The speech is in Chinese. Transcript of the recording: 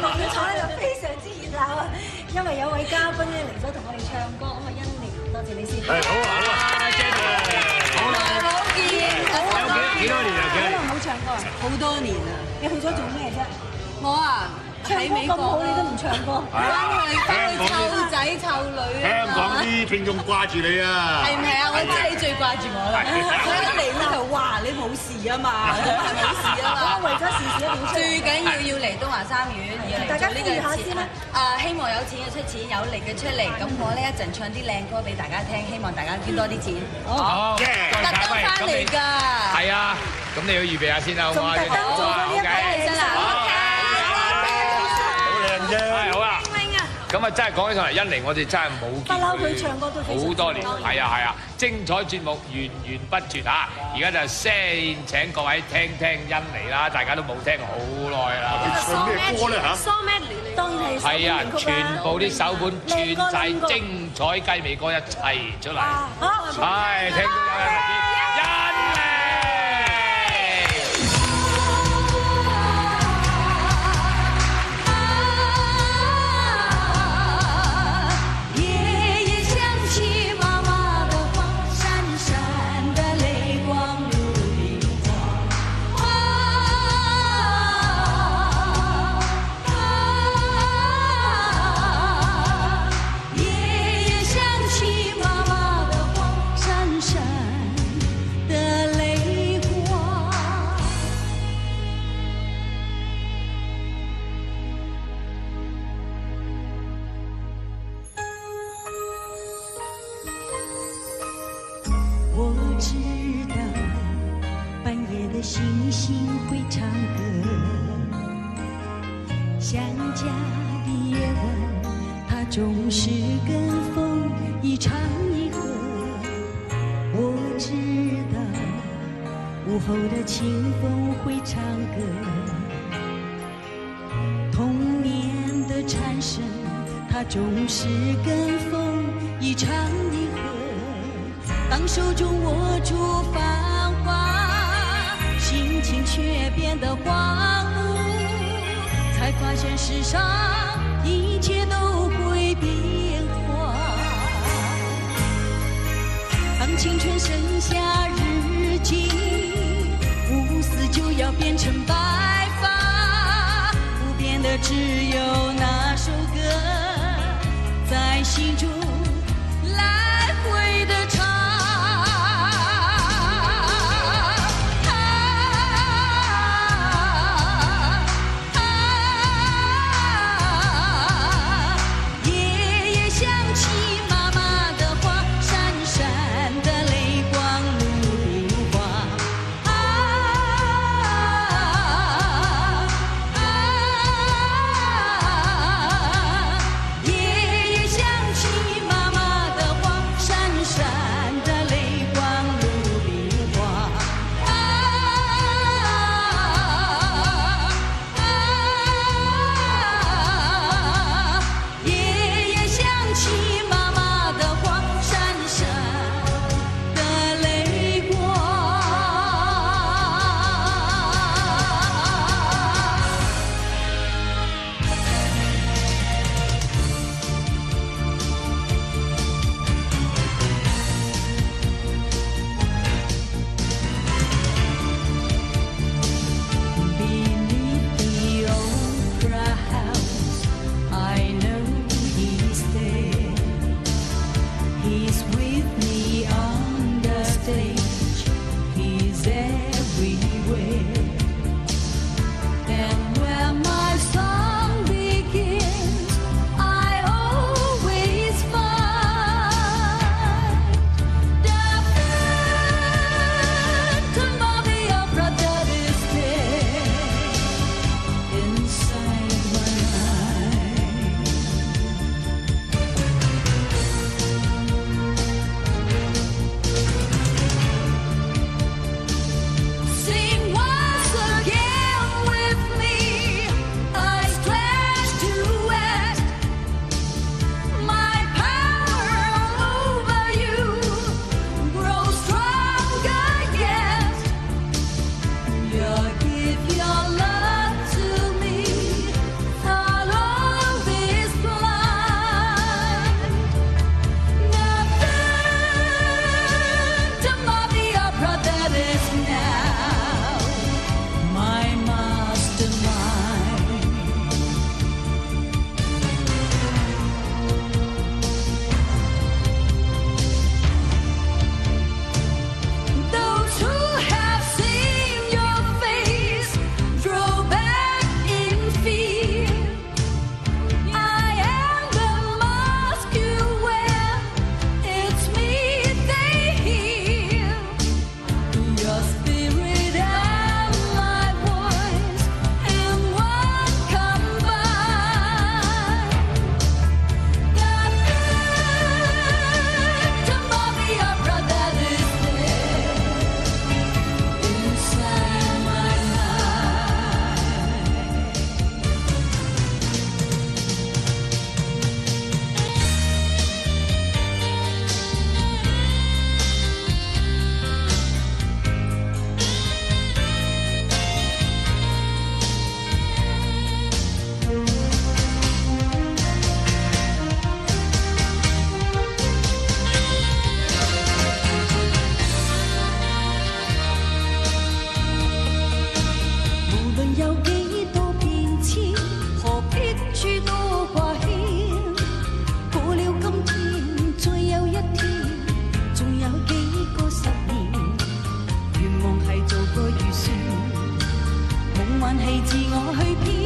現場咧就非常之熱鬧啊，因為有位嘉賓咧嚟咗同我哋唱歌，咁啊欣妮，多謝你先。係好啊好啊，Jenny，好耐冇見，有幾幾多年啊？幾多年？好耐冇唱歌啊！好多年啊。你去咗做咩啫？我啊唱歌咁好，你都唔唱歌。翻去翻去湊仔湊女啊香港啲聽眾掛住你啊！係唔係啊？我知你最掛住我啦。我一嚟咧就話你冇事啊嘛，係冇事啊嘛。為咗事事一定要出嚟最緊要要嚟東華三院，要嚟做呢個錢啊！希望有錢嘅出錢，有力嘅出嚟。咁我呢一陣唱啲靚歌俾大家聽，希望大家捐多啲錢。好，嘅特登翻嚟㗎。係啊，咁你要預備下先啦，好仲嘛？特登做咗呢一個好嚟真啦好靚啫。係好啊！咁啊，真係講起上嚟，欣妮我哋真係冇見不嬲佢好多年，多係啊係啊，精彩節目源源不絕嚇！而家就先請各位聽聽欣妮啦，大家都冇聽好耐啦。唱咩歌咧嚇？當然係係啊，全部啲首本串晒精彩雞尾歌一齊出嚟，係聽到有人知道半夜的星星会唱歌，想家的夜晚，它总是跟风一唱一和。我知道午后的清风会唱歌，童年的蝉声，它总是跟风一唱。当手中握住繁华，心情却变得荒芜，才发现世上一切都会变化。当青春剩下日记，乌丝就要变成白发，不变的只有自我去编